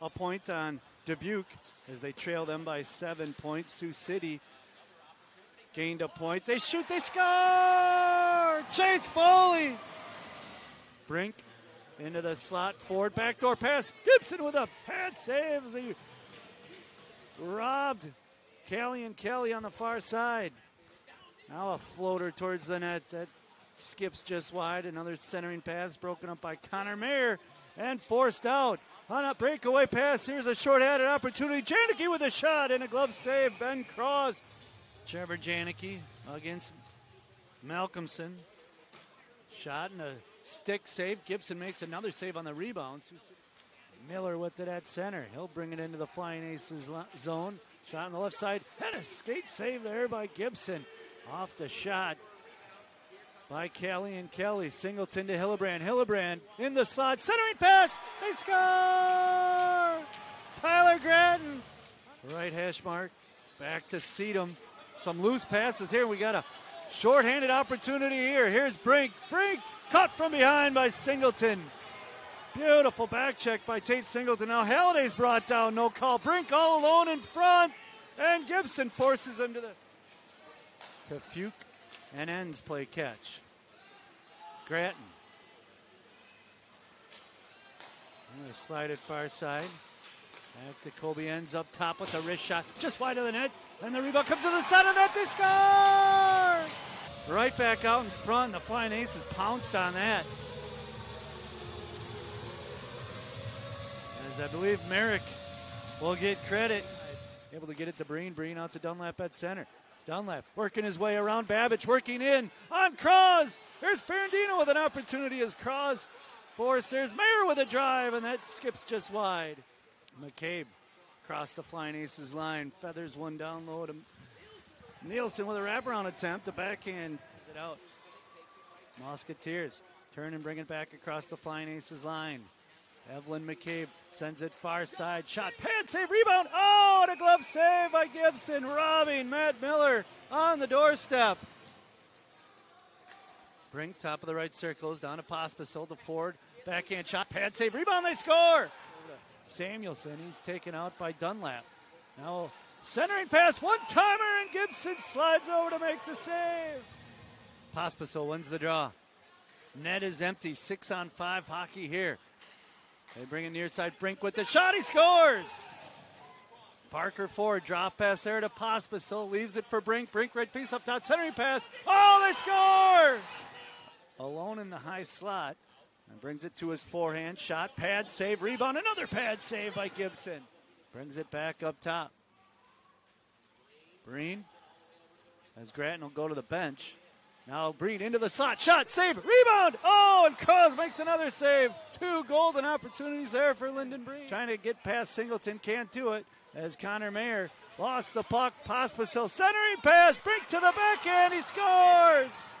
a point on Dubuque as they trail them by seven points. Sioux City gained a point. They shoot, they score! Chase Foley! Brink into the slot, forward backdoor pass. Gibson with a pad save as he robbed Kelly and Kelly on the far side. Now a floater towards the net that skips just wide. Another centering pass broken up by Connor Mayer and forced out. On a breakaway pass, here's a short-handed opportunity. Janicki with a shot and a glove save. Ben Cross. Trevor Janicki against Malcolmson. Shot and a stick save. Gibson makes another save on the rebound. Miller with it at center. He'll bring it into the Flying Aces zone. Shot on the left side. And a skate save there by Gibson. Off the shot by Kelly and Kelly. Singleton to Hillebrand. Hillebrand in the slot. Centering pass. They score! Tyler Gratton. Right hash mark. Back to Seedham. Some loose passes here. We got a short-handed opportunity here. Here's Brink. Brink cut from behind by Singleton. Beautiful back check by Tate Singleton. Now Halliday's brought down. No call. Brink all alone in front. And Gibson forces him to the. Kafuk and ends play catch. They slide it far side. Back to Colby Enns up top with the wrist shot, just wide of the net. And the rebound comes to the center net to score! Right back out in front. The Flying Aces pounced on that. As I believe Marek will get credit. Able to get it to Breen. Breen out to Dunlap at center. Dunlap working his way around. Babbage working in on Cross. There's Ferrandino with an opportunity as Cross forced. There's Mayer with a drive, and that skips just wide. McCabe across the Flying Aces line. Feathers one down low to Nilsson with a wraparound attempt. The backhand it out. Musketeers turn and bring it back across the Flying Aces line. Evelyn McCabe sends it far side. Shot, pad save, rebound. Oh, and a glove save by Gibson, robbing Matt Miller on the doorstep. Brink top of the right circles, down to Pospisil, the forward. Backhand shot, pad save, rebound, they score. Samuelson, he's taken out by Dunlap. Now centering pass, one timer, and Gibson slides over to make the save. Pospisil wins the draw. Net is empty, six on five hockey here. They bring it near side. Brink with the shot. He scores. Parker Ford. Drop pass there to Pospisil. Leaves it for Brink. Brink right face up top. Centering pass. Oh, they score! Alone in the high slot. And brings it to his forehand. Shot. Pad save. Rebound. Another pad save by Gibson. Brings it back up top. Breen. As Gratton will go to the bench. Now Breen into the slot. Shot, save, rebound. Oh, and Cause makes another save. Two golden opportunities there for Lynden Breen. Trying to get past Singleton, can't do it. As Connor Mayer lost the puck. Pospisil centering pass. Brink to the backhand. He scores.